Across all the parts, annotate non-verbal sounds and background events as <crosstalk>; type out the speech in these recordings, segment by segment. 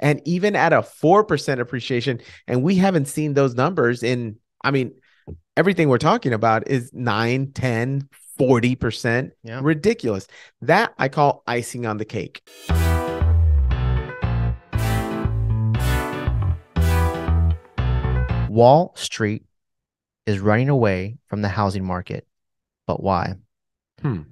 And even at a 4% appreciation, and we haven't seen those numbers in, I mean, everything we're talking about is 9, 10, 40%. Yeah. Ridiculous. That I call icing on the cake. Wall Street is running away from the housing market. But why? Hmm.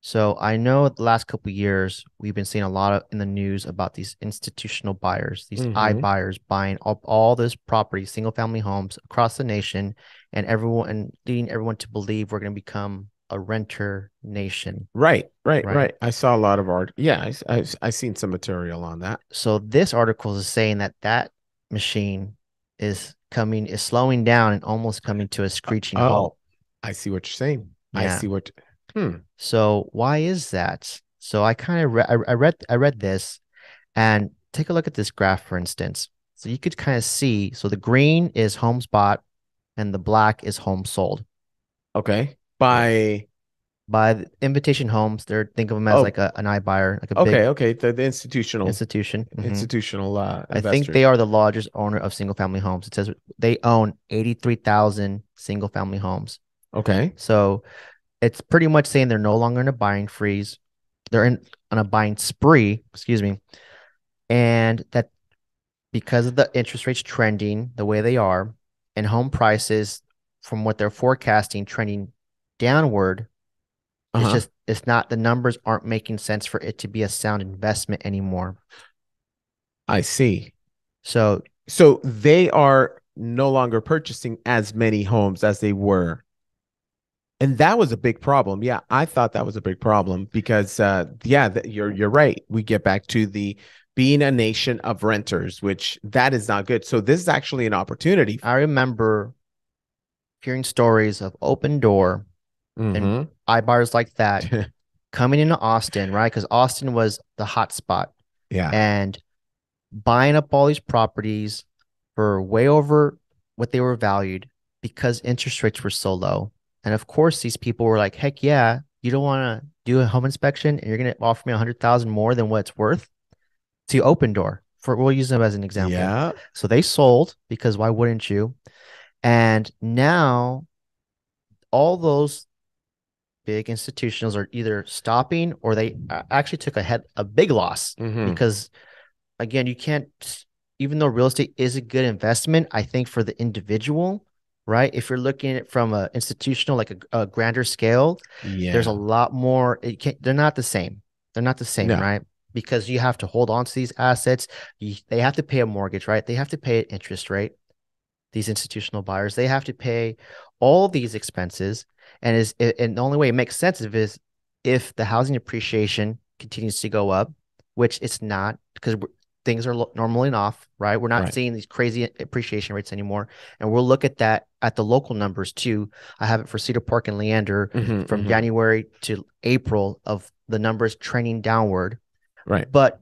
So I know the last couple of years we've been seeing a lot of in the news about these institutional buyers, these I Mhm. buyers buying up all this property, single family homes across the nation, and everyone and leading everyone to believe we're going to become a renter nation. Right, right, Right. right, I saw a lot of art. Yeah, I, I, I seen some material on that. So this article is saying that that machine is coming is slowing down and almost coming to a screeching Oh, halt. I see what you're saying. I see what. Hmm. So why is that? So I kind of re- I, I read I read this, and take a look at this graph for instance. So you could kind of see. So the green is homes bought, and the black is homes sold Okay. By by the Invitation Homes. They're think of them as Oh. like a, an iBuyer, like a okay, big okay. The, the institutional institution. Mhm. institutional uh I think they are the largest owner of single family homes. It says they own eighty three thousand single family homes. Okay. So it's pretty much saying they're no longer in a buying freeze. They're in on a buying spree, excuse me. And that because of the interest rates trending the way they are and home prices from what they're forecasting trending downward, Uh-huh. it's just it's not the numbers aren't making sense for it to be a sound investment anymore. I see. So So they are no longer purchasing as many homes as they were. And that was a big problem. Yeah, I thought that was a big problem because uh yeah, th- you're you're right. We get back to the being a nation of renters, which that is not good. So this is actually an opportunity. I remember hearing stories of Opendoor Mhm. iBuyers like that <laughs> coming into Austin, right? Because Austin was the hot spot yeah. and buying up all these properties for way over what they were valued because interest rates were so low. And of course, these people were like, heck yeah, you don't want to do a home inspection and you're going to offer me a hundred thousand more than what it's worth. To Opendoor for we'll use them as an example. Yeah. So they sold because why wouldn't you? And now all those big institutions are either stopping or they actually took a head a big loss Mhm. because again, you can't even though real estate is a good investment, I think for the individual, right? If you're looking at it from a institutional like a, a grander scale, Yeah. there's a lot more it can't, they're not the same. They're not the same, No. right? Because you have to hold on to these assets. You, they have to pay a mortgage, right? They have to pay an interest rate. These institutional buyers, they have to pay all these expenses, and is and the only way it makes sense is if the housing appreciation continues to go up, which it's not because we're- things are lo- normally off, right? We're not Right. seeing these crazy appreciation rates anymore, and we'll look at that at the local numbers too. I have it for Cedar Park and Leander Mhm, from mhm. January to April of the numbers trending downward, Right. but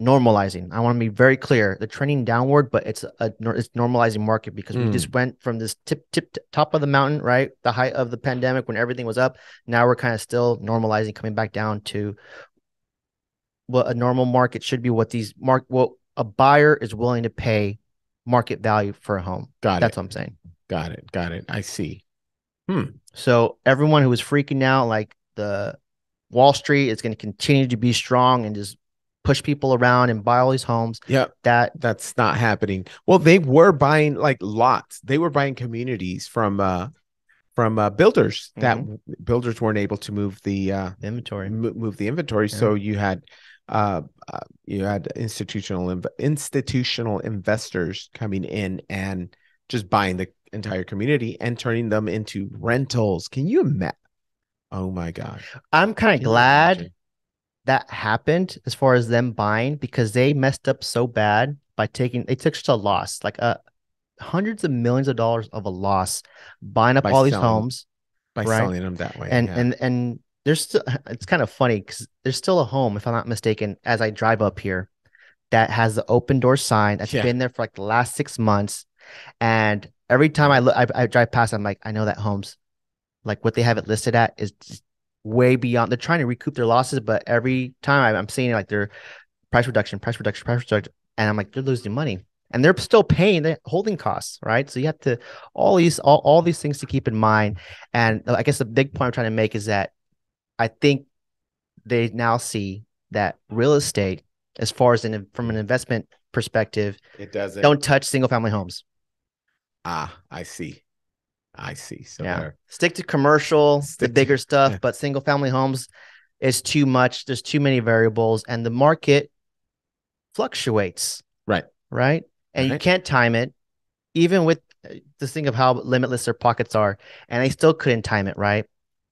normalizing. I want to be very clear. They're trending downward, but it's a it's normalizing market because we Mm. just went from this tip tip top of the mountain, right? The height of the pandemic when everything was up. Now we're kind of still normalizing, coming back down to what a normal market should be. What these mark what a buyer is willing to pay market value for a home. Got That's it. That's what I'm saying. Got it. Got it. I see. Hmm. So everyone who was freaking out, like the Wall Street is going to continue to be strong and just push people around and buy all these homes. Yeah. That That's not happening. Well, they were buying like lots. They were buying communities from uh from uh builders that Mm-hmm. w- builders weren't able to move the uh inventory. mo- move the inventory. So you had uh, uh you had institutional inv- institutional investors coming in and just buying the entire community and turning them into rentals. Can you imagine? Oh my god. I'm kind of glad imagine? that happened as far as them buying because they messed up so bad by taking they took such a loss, like uh hundreds of millions of dollars of a loss buying up By all these homes. by Right. selling them that way. and yeah. and and there's still <laughs> it's kind of funny because there's still a home if i'm not mistaken as i drive up here that has the Opendoor sign that's Yeah. been there for like the last six months and every time i look I, I drive past i'm like i know that home's like what they have it listed at is way beyond they're trying to recoup their losses but every time i'm seeing like their price reduction price reduction price reduction And I'm like, they're losing money. And they're still paying the holding costs, right? So you have to all these all, all these things to keep in mind. And uh, I guess the big point I'm trying to make is that I think they now see that real estate, as far as an from an investment perspective, It doesn't. don't touch single family homes. Ah, I see. I see. So Yeah. Stick to commercial, the Stick to- bigger <laughs> stuff, yeah. but single family homes is too much. There's too many variables, and the market fluctuates. Right. Right. And you can't time it, even with uh, this thing of how limitless their pockets are. And they still couldn't time it. Right.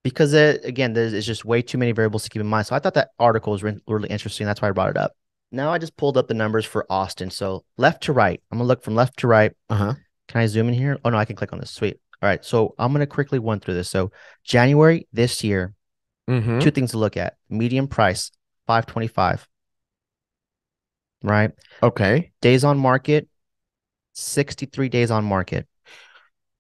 Because it, again, there's just way too many variables to keep in mind. So I thought that article was re- really interesting. That's why I brought it up. Now I just pulled up the numbers for Austin. So left to right, I'm gonna look from left to right. Uh huh. Can I zoom in here? Oh no, I can click on this. Sweet. All right. So I'm gonna quickly run through this. So January this year, Mm-hmm. two things to look at. Median price, 525. Right. Okay. Days on market, 63 days on market.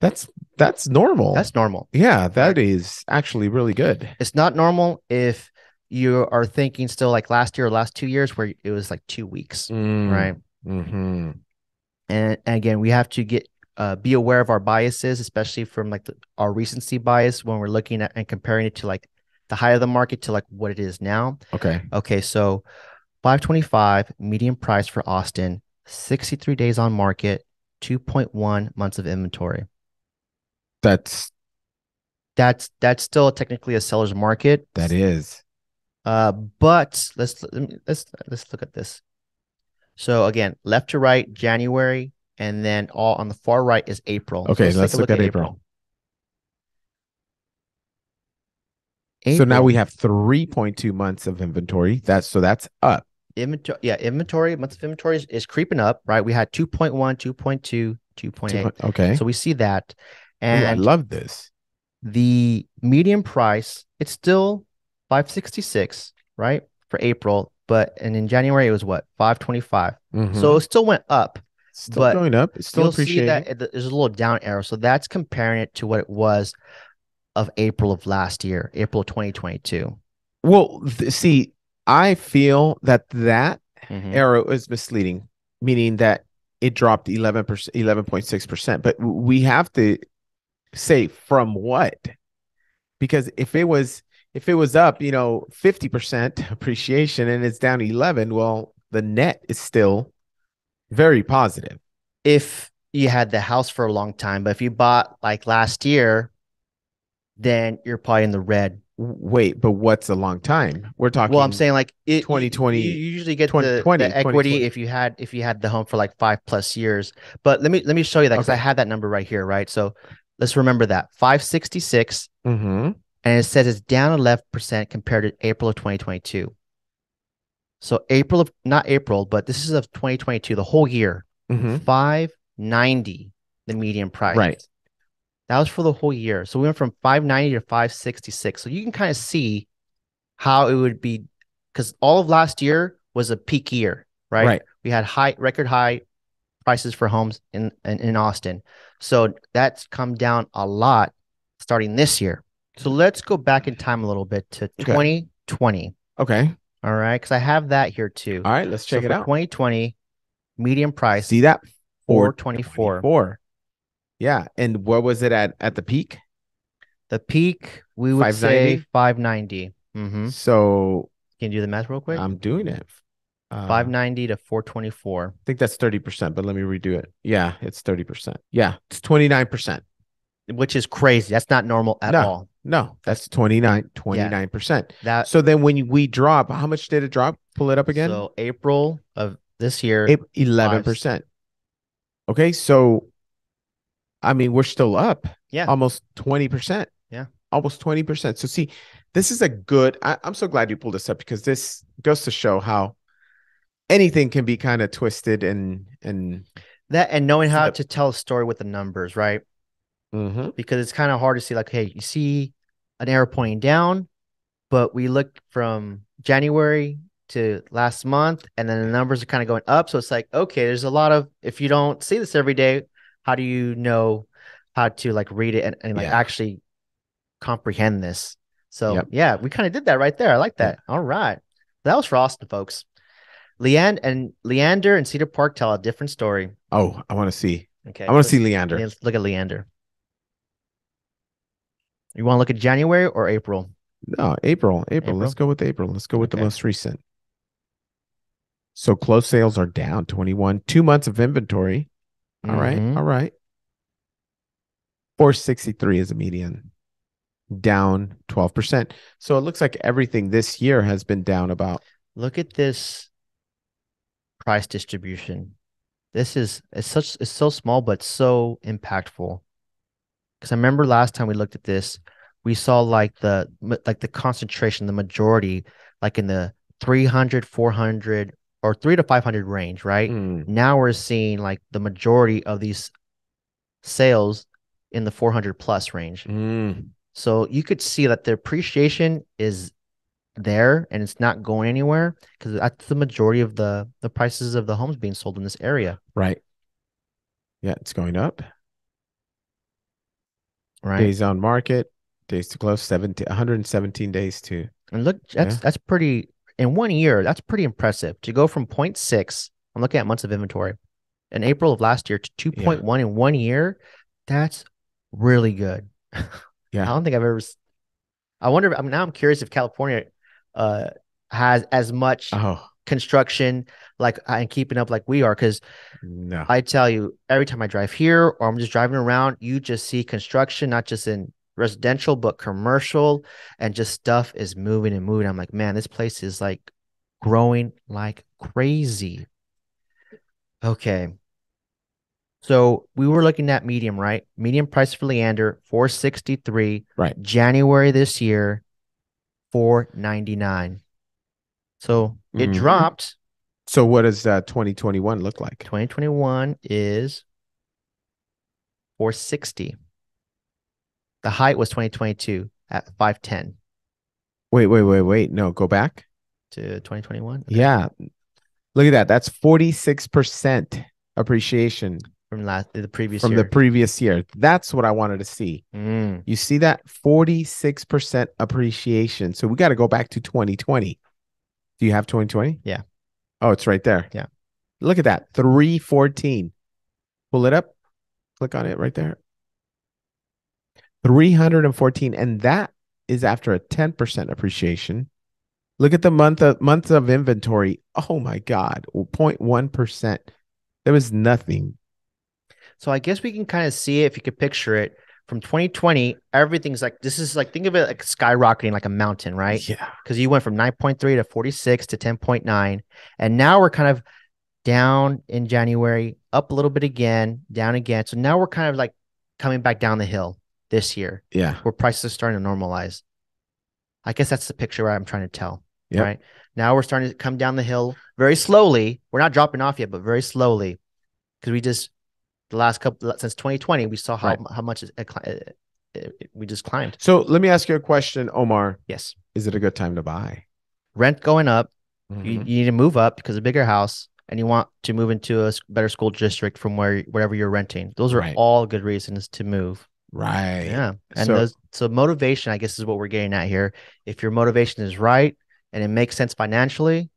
That's that's normal. That's normal. yeah, that is actually really good. It's not normal if you are thinking still like last year or last two years where it was like two weeks. Right. Mm-hmm. And, and again, we have to get uh, be aware of our biases, especially from like the, our recency bias when we're looking at and comparing it to like the high of the market to like what it is now. Okay. Okay, so 525 median price for Austin, 63 days on market, 2.1 months of inventory. That's That's that's still technically a seller's market. that is. Uh, but let's let's let's look at this. So again, left to right, January, and then all on the far right is April. So Okay, take let's a look at April. So now we have 3.2 months of inventory. That's so that's up. inventory. Yeah, inventory months of inventory is, is creeping up. Right, we had 2.1, 2.2, 2.8. Two Okay. So we see that, Ooh, I love this. the median price it's still 566 right for april but and in january it was what 525 Mhm. so it still went up still but going up. It's still you'll see appreciating. that there's a little down arrow so that's comparing it to what it was of april of last year april 2022 Well, th- see, I feel that that Mhm. arrow is misleading, meaning that it dropped 11%, 11.6%. But we have to say from what? Because if it was if it was up, you know, 50% <laughs> appreciation and it's down 11, well, the net is still very positive. if you had the house for a long time but if you bought like last year then you're probably in the red Wait, but what's a long time? We're talking Well, I'm saying like it, 2020 You usually get 20 the, 20, the equity if you had if you had the home for like five plus years. But let me let me show you that because I Okay. had that number right here, right? So let's remember that 566, Mhm. and it says it's down 11 percent compared to April of 2022. So April of not April, but this is of 2022, the whole year, Mhm. 590 the median price. Right. That was for the whole year. So we went from 590 to 566. So you can kind of see how it would be because all of last year was a peak year, right? Right. We had high record high prices for homes in, in in Austin. So that's come down a lot starting this year. So let's go back in time a little bit to Okay. 2020. Okay. All right, because I have that here too. All right, let's So check it for out. 2020, median price See that? 424. 424. Yeah. And what was it at at the peak? The peak we would say 590? 590. Mm-hmm. So Can you do the math real quick? I'm doing it. Uh, 590 to 424. I think that's 30%, but let me redo it. Yeah, it's 30%. Yeah, it's 29%. which is crazy. That's not normal at No. all. No, that's 29, 29%. That So then when we drop, how much did it drop? Pull it up again. so April of this year. 11%. Okay, so I mean, we're still up. Yeah. Almost 20%. Yeah. Almost 20%. So see, this is a good I, I'm so glad you pulled this up because this goes to show how anything can be kind of twisted and and that and knowing how to tell a story with the numbers, right? Mhm. Because it's kind of hard to see, like, hey, you see an arrow pointing down, but we look from January to last month, and then the numbers are kind of going up. So it's like, okay, there's a lot of if you don't see this every day, how do you know how to like read it and, and like Yeah. actually comprehend this? So Yep. yeah, we kind of did that right there. I like that. All right. That was for Austin, folks. Leand and Leander and Cedar Park tell a different story. Oh, I want to see. Okay. I want to see Leander. Let's look at Leander. You want to look at January or April? No, April. April. Let's go with April. Let's go with the most recent. So closed sales are down 21. Two months of inventory. All right. Mhm. All right. 463 is a median. Down 12%. So it looks like everything this year has been down about Look at this price distribution. This is it's such it's so small but so impactful. Because I remember last time we looked at this, we saw like the like the concentration, the majority, like in the 300, 400, or three to 500 range, right? Mm, Now we're seeing like the majority of these sales in the 400 plus range. mm. So you could see that the appreciation is there and it's not going anywhere because that's the majority of the the prices of the homes being sold in this area, Right. Yeah, it's going up. right? Days on market, days to close, 17, 117 days to And look, that's Yeah. that's pretty in one year. That's pretty impressive to go from 0.6. I'm looking at months of inventory in April of last year to 2.1 in one year. That's really good. <laughs> Yeah. I don't think I've ever. I wonder. I mean, now I'm curious if California uh has as much oh construction like and keeping up like we are because no. I tell you, every time I drive here or I'm just driving around, you just see construction, not just in residential, but commercial, and just stuff is moving and moving. I'm like, man, this place is like growing like crazy. Okay. So we were looking at medium, right? Medium price for Leander, 463. Right. January this year, 499. So it Mhm. dropped. So what does uh, 2021 look like? 2021 is 460. The height was 2022 at 510 Wait, wait, wait, wait. No, go back. to 2021 Yeah. Look at that. That's 46% appreciation from last the previous from year. the previous year. That's what I wanted to see. Mm. You see that 46% appreciation. So we got to go back to 2020. Do you have 2020? Yeah. Oh, it's right there. Yeah. Look at that. 314. Pull it up. Click on it right there. 314 and that is after a 10% appreciation. Look at the month of month of inventory. Oh my god. 0.1%. There was nothing. So I guess we can kind of see it if you could picture it from 2020. Everything's like this is like think of it like skyrocketing like a mountain, right? Yeah. Because you went from 9.3 to 46 to 10.9, and now we're kind of down in January, up a little bit again, down again. So now we're kind of like coming back down the hill this year. Yeah. where prices are starting to normalize. I guess that's the picture I'm trying to tell. Yep. Right now, we're starting to come down the hill very slowly. We're not dropping off yet, but very slowly, because we just the last couple since 2020 we saw how Right. how much it, it, it- we just climbed. So let me ask you a question, Omar. Yes, Is it a good time to buy? rent going up. You, Mhm. you need to move up because a bigger house, and you want to move into a better school district from where wherever you're renting. Those are Right. all good reasons to move. Right. Yeah. And So- those so motivation, I guess, is what we're getting at here. If your motivation is right and it makes sense financially,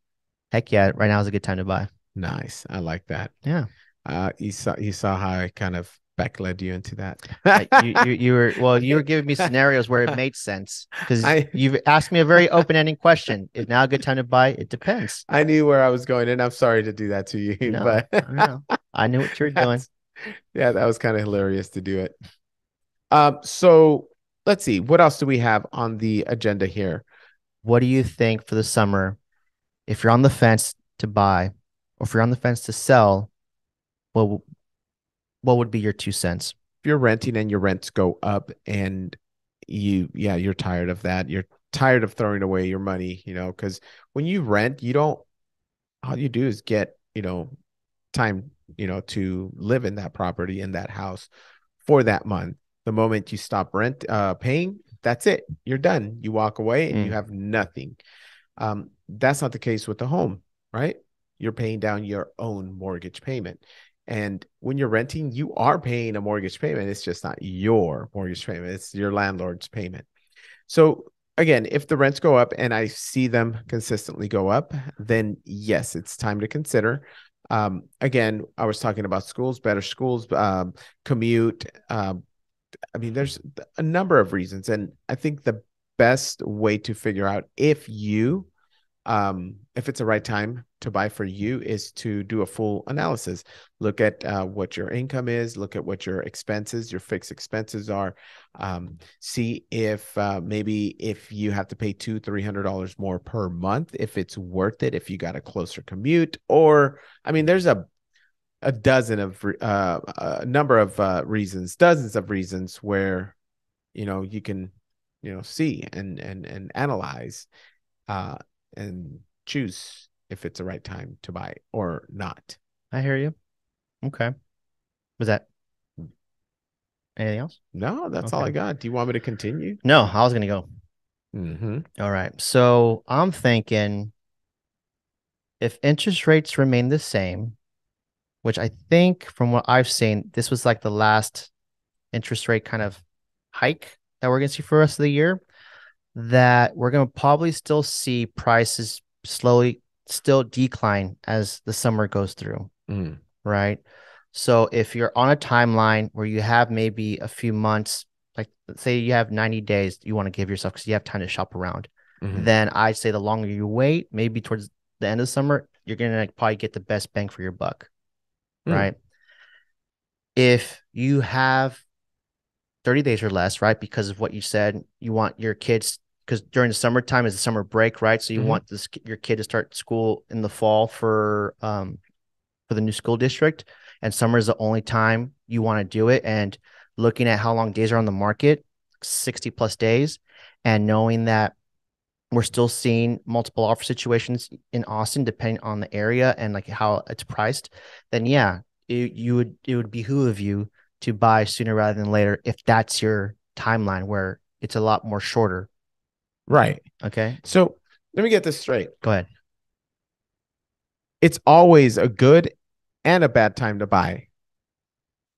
heck yeah, right now is a good time to buy. Nice. I like that. Yeah. Uh, you saw you saw how I kind of back led you into that. You, you you were <laughs> well, you were giving me scenarios where it made sense because you've asked me a very open-ending question. Is now a good time to buy? It depends. I knew where I was going, and I'm sorry to do that to you, No, but I know. I knew what you were doing. <laughs> Yeah, that was kind of hilarious to do it. Um, so let's see, what else do we have on the agenda here? What do you think for the summer? If you're on the fence to buy, or if you're on the fence to sell, what what would be your two cents? If you're renting and your rents go up, and you, yeah, you're tired of that. You're tired of throwing away your money, you know, because when you rent, you don't. All you do is get, you know, time, you know, to live in that property in that house for that month. The moment you stop rent uh paying, that's it. You're done. You walk away and you Mm. have nothing. Um, that's not the case with the home, right? You're paying down your own mortgage payment. And when you're renting, you are paying a mortgage payment. It's just not your mortgage payment, it's your landlord's payment. So again, if the rents go up and I see them consistently go up, then yes, it's time to consider. Um, again, I was talking about schools, better schools, um, commute. Um, I mean, there's a number of reasons, and I think the best way to figure out if you um, if it's the right time to buy for you is to do a full analysis. Look at uh, what your income is look at what your expenses your fixed expenses are. Um, see if uh, maybe if you have to pay two three hundred dollars more per month if it's worth it if you got a closer commute or i mean there's a a dozen of uh, a number of uh, reasons dozens of reasons where you know you can you know see and and and analyze uh and choose if it's the right time to buy or not. I hear you. Okay. Was that anything else? No, that's okay. all I got. Do you want me to continue? No, I was gonna go. Mm-hmm. All right. So I'm thinking if interest rates remain the same, which I think from what I've seen, this was like the last interest rate kind of hike that we're gonna see for the rest of the year that we're going to probably still see prices slowly still decline as the summer goes through. Mm. Right. So if you're on a timeline where you have maybe a few months, like let's say you have 90 days you want to give yourself because you have time to shop around, mm-hmm. then I'd say the longer you wait, maybe towards the end of the summer, you're going to probably get the best bang for your buck. Mm. Right. If you have 30 days or less, right? Because of what you said, you want your kids because during the summertime is the summer break, right? So you mm-hmm. want this your kid to start school in the fall for um for the new school district, and summer is the only time you want to do it. And looking at how long days are on the market, sixty plus days, and knowing that we're still seeing multiple offer situations in Austin, depending on the area and like how it's priced, then yeah, it, you would it would behoove you to buy sooner rather than later if that's your timeline where it's a lot more shorter Right. Okay. So let me get this straight. Go ahead. It's always a good and a bad time to buy.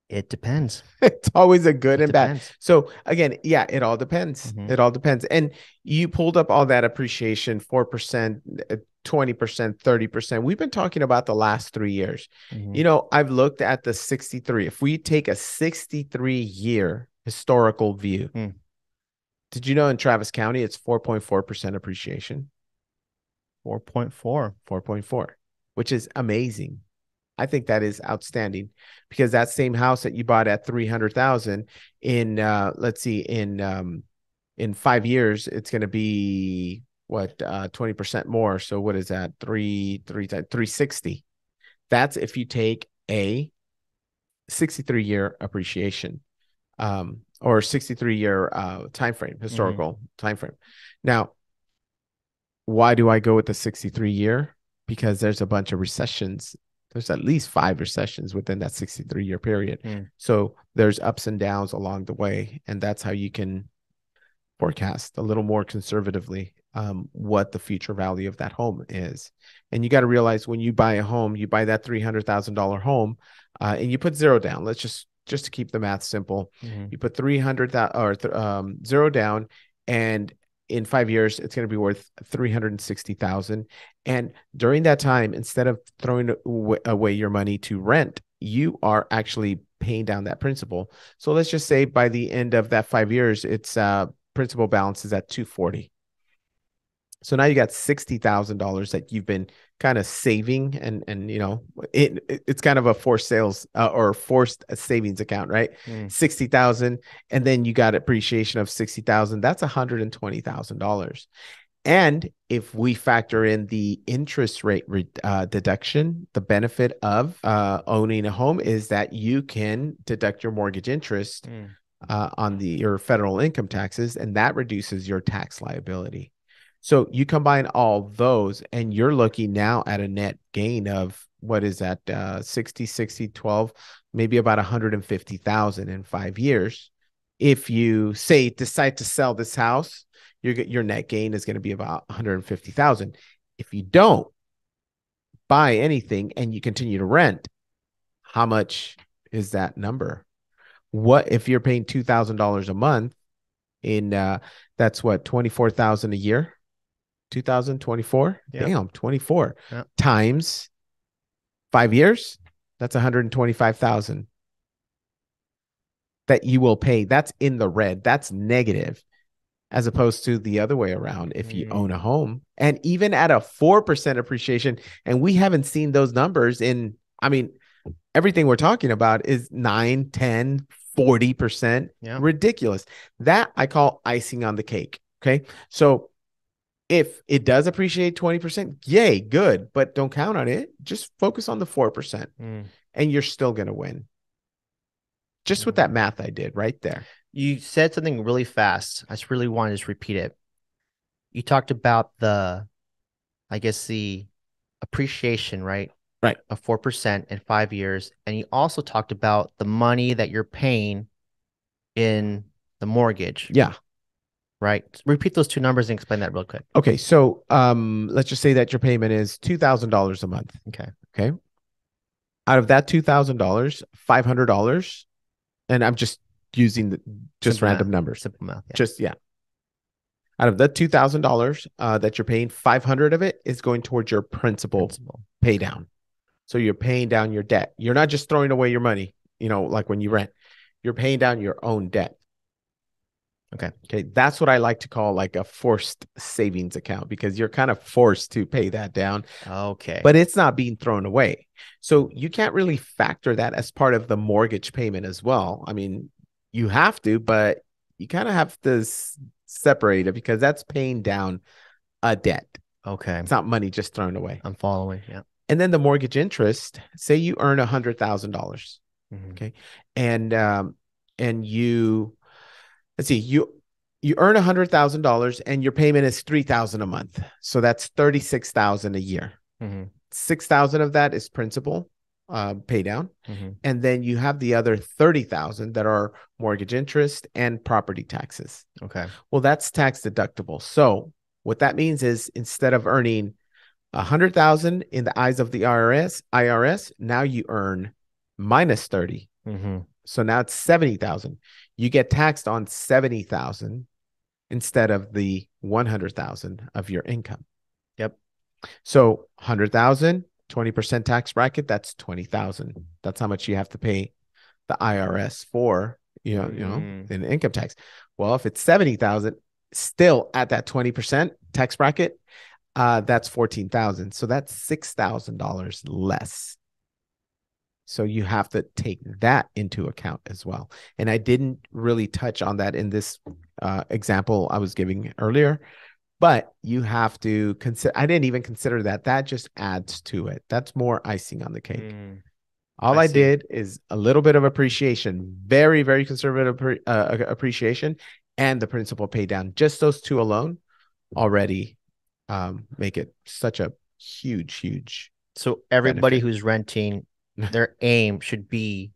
It depends. <laughs> it's always a good it and depends. bad. So again, yeah, it all depends. Mm-hmm. It all depends. And you pulled up all that appreciation, 4%, 20%, 30%. We've been talking about the last 3 years. Mm-hmm. You know, I've looked at the 63. If we take a 63 year historical view, mm. Did you know in Travis County it's 4.4% appreciation? 4.4. 4.4, which is amazing. I think that is outstanding because that same house that you bought at 300,000 in uh let's see in um in 5 years it's going to be what uh 20% more. So what is that? 3 3 360. That's if you take a 63 year appreciation. Um or 63 year uh, time frame, historical mm-hmm. time frame. Now, why do I go with the 63 year? Because there's a bunch of recessions. There's at least five recessions within that 63 year period. Mm. So there's ups and downs along the way. And that's how you can forecast a little more conservatively um, what the future value of that home is. And you got to realize when you buy a home, you buy that $300,000 home uh, and you put zero down. Let's just just to keep the math simple, mm-hmm. you put 300 or th- um, zero down and in five years it's going to be worth 360,000 and during that time instead of throwing away your money to rent you are actually paying down that principal. So let's just say by the end of that 5 years it's uh principal balance is at 240 so now you got $60,000 that you've been kind of saving and and you know it, it it's kind of a forced sales uh, or forced savings account right mm. 60,000 and then you got appreciation of 60,000 that's $120,000 and if we factor in the interest rate re- uh, deduction the benefit of uh, owning a home is that you can deduct your mortgage interest mm. on the your federal income taxes and that reduces your tax liability so you combine all those and you're looking now at a net gain of what is that uh 60 60 12 maybe about 150,000 in 5 years. If you say decide to sell this house, your your net gain is going to be about 150,000. If you don't buy anything and you continue to rent, how much is that number? What if you're paying $2,000 a month in uh That's what, 24,000 a year? 2024? Yeah. Damn, 24 Yeah. times five years. That's 125,000 that you will pay. That's in the red. That's negative as opposed to the other way around if you Mm. own a home. And even at a 4% appreciation, and we haven't seen those numbers in, I mean, everything we're talking about is 9, 10, 40%. Yeah. Ridiculous. That I call icing on the cake. Okay. So if it does appreciate 20%, yay, good, but don't count on it. Just focus on the 4% Mm. and you're still going to win. Just with Mhm. that math I did right there. You said something really fast. I just really want to just repeat it. You talked about the, I guess the appreciation, right? Right. Of 4% in five years. And you also talked about the money that you're paying in the mortgage, Yeah. Right? Repeat those two numbers and explain that real quick. Okay. So um, let's just say that your payment is $2,000 a month. Okay. Okay. Out of that $2,000, $500, and I'm just using the just Simple random math. numbers. Simple math. Yeah. Just, yeah. Out of the $2,000 uh, that you're paying, 500 of it is going towards your principal Principal. pay down. So you're paying down your debt. You're not just throwing away your money, you know, like when you rent, you're paying down your own debt. Okay. Okay. That's what I like to call like a forced savings account because you're kind of forced to pay that down, Okay. but it's not being thrown away. So you can't really factor that as part of the mortgage payment as well. I mean, you have to, but you kind of have to s- separate it because that's paying down a debt. okay. It's not money just thrown away. I'm following. Yeah. And then the mortgage interest, say you earn a hundred thousand dollars Mhm. Okay. and um and you let's see you you earn a hundred thousand dollars and your payment is three thousand a month so that's 36,000 a year Mhm. 6,000 of that is principal uh, pay down Mhm. and then you have the other 30,000 that are mortgage interest and property taxes Okay. well that's tax deductible so what that means is instead of earning a hundred thousand in the eyes of the IRS IRS now you earn minus 30 hmm so now it's 70,000. You get taxed on 70,000 instead of the 100,000 of your income. Yep. So 100,000, 20% tax bracket, that's 20,000. That's how much you have to pay the IRS for, you know, you know, Mm. in income tax. Well, if it's 70,000, still at that 20% tax bracket, uh, that's 14,000. So that's $6,000 less. So you have to take that into account as well. And I didn't really touch on that in this uh, example I was giving earlier, but you have to consider. I didn't even consider that. That just adds to it. That's more icing on the cake. Mm. All I I, did is a little bit of appreciation, very, very conservative uh, appreciation, and the principal pay down. Just those two alone already um, make it such a huge, huge So everybody benefit. who's renting, <laughs> their aim should be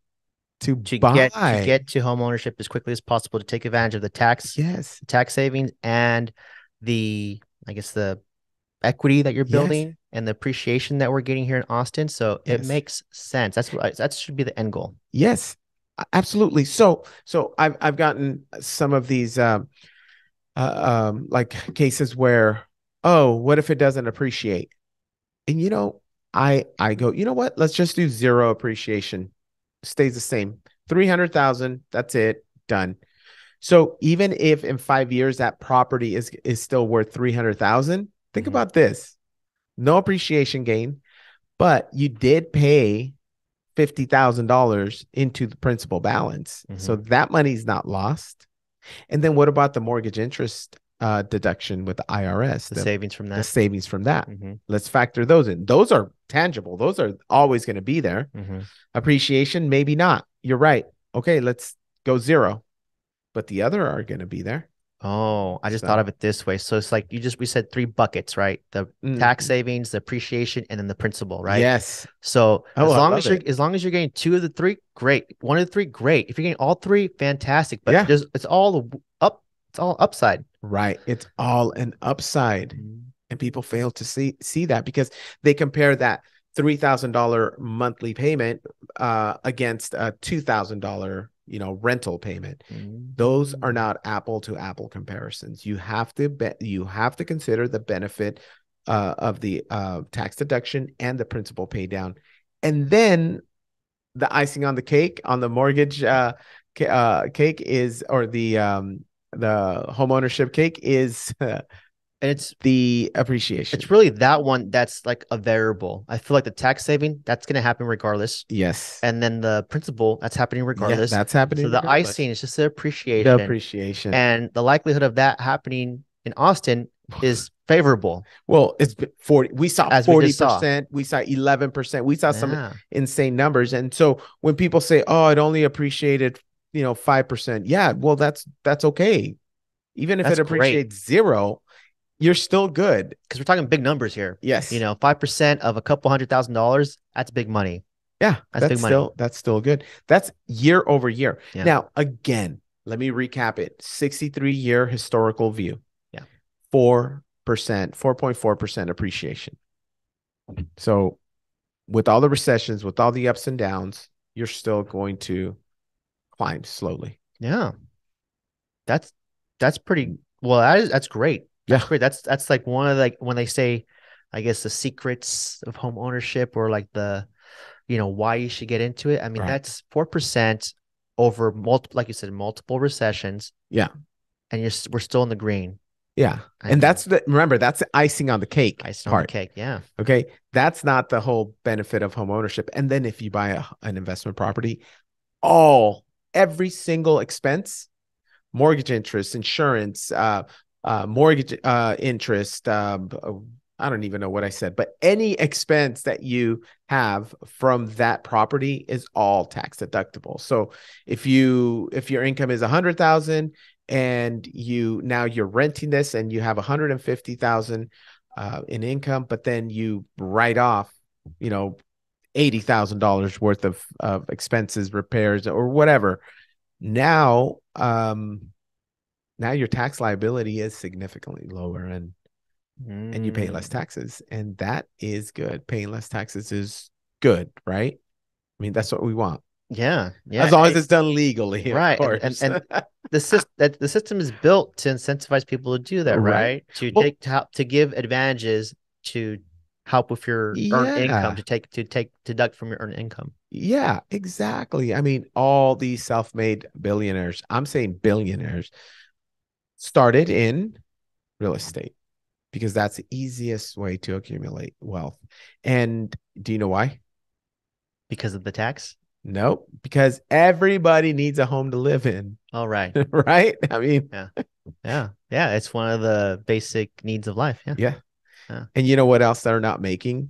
to, to buy. get to get to home ownership as quickly as possible to take advantage of the tax yes, tax savings and the I guess the equity that you're Yes. building and the appreciation that we're getting here in Austin. So it makes sense. That's what I, that should be the end goal. Yes, absolutely. So, so I've I've gotten some of these um, uh, um, like cases where, oh, what if it doesn't appreciate? And you know, I I go, you know what? Let's just do zero appreciation. Stays the same. Three hundred thousand. That's it. Done. So even if in five years that property is is still worth three hundred thousand, think Mhm. about this: no appreciation gain, but you did pay fifty thousand dollars into the principal balance, so that money's not lost. And then what about the mortgage interest uh, deduction with the IRS? The the, savings from that, the savings from that. Mhm, Let's factor those in. Those are tangible. Those are always going to be there. mhm. Appreciation, maybe not. You're right. Okay, let's go zero. But the other are going to be there. Oh, I just So- thought of it this way. So it's like you just we said three buckets, right? The Mm. tax savings, the appreciation, and then the principal, right? Yes. So Oh, as long as you're it. as long as you're getting two of the three, great. One of the three, great. If you're getting all three, fantastic. But Yeah. it's all it's all upside. Right. It's all an upside. and people fail to see see that because they compare that three thousand dollar monthly payment uh, against a two thousand dollar you know rental payment those are not apple to apple comparisons you have to be, you have to consider the benefit uh, of the uh, tax deduction and the principal pay down and then the icing on the cake on the mortgage uh, ca- uh, cake is or the um, the home ownership cake is <laughs> and it's the appreciation it's really that one that's like a variable. I feel like the tax saving that's going to happen regardless, yes and then the principal that's happening Yeah, regardless. that's happening so the regardless. icing is just the appreciation, the appreciation and the likelihood of that happening in Austin <sighs> is favorable. Well, it's 40. We saw As we saw. 40%. We saw 11%. We saw some insane numbers. And so when people say, "Oh, it only appreciated, you know, 5%." Yeah, well that's that's okay. Even if That's it great. appreciates 0, you're still good. because we're talking big numbers here. Yes. You know, five percent of a couple hundred thousand dollars, that's big money. yeah, that's that's, big money. still that's still good. That's year over year. Yeah. Now, again, let me recap it. 63 year historical view. Yeah. 4%, 4.4% appreciation. So, with all the recessions, with all the ups and downs, you're still going to climb slowly. Yeah, that's that's pretty well. That is, that's great. That's Yeah. great. That's that's like one of like when they say, I guess the secrets of home ownership or like the, you know, why you should get into it. I mean, Right. that's four percent over multiple, like you said, multiple recessions. Yeah. and you're we're still in the green. Yeah. I and that's the remember, that's the icing on the cake icing on the cake. Yeah, Okay. That's not the whole benefit of home ownership. And then if you buy a, an investment property, all every single expense, mortgage interest, insurance, uh, uh, mortgage uh, interest, um, uh, I don't even know what I said, but any expense that you have from that property is all tax deductible. So if you if your income is a hundred thousand and you now you're renting this and you have a hundred and fifty thousand uh, in income, but then you write off, you know, eighty thousand dollars worth of of expenses, repairs, or whatever. Now, um, now your tax liability is significantly lower, and and you pay less Mm. taxes, and that is good. Paying less taxes is good, right? I mean, that's what we want, Yeah, yeah. as long as it's done legally, Right, and- and- course. <laughs> the system that the system is built to incentivize people to do that, Right. right? To Well- take to to give advantages to help with your earned income to take to take deduct from your earned income. Yeah, exactly. I mean, all these self-made billionaires, I'm saying billionaires, started in real estate because that's the easiest way to accumulate wealth. And do you know why? Because of the tax. Nope, because everybody needs a home to live in, All right. <laughs> right? I mean, Yeah. Yeah. It's one of the basic needs of life. Yeah. yeah. Yeah. And you know what else they're not making?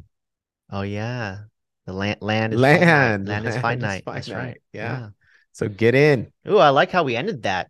Oh yeah. The land land is Land. finite. Land is <laughs> Land is finite. That's finite. right. Yeah. So get in. Ooh, I like how we ended that.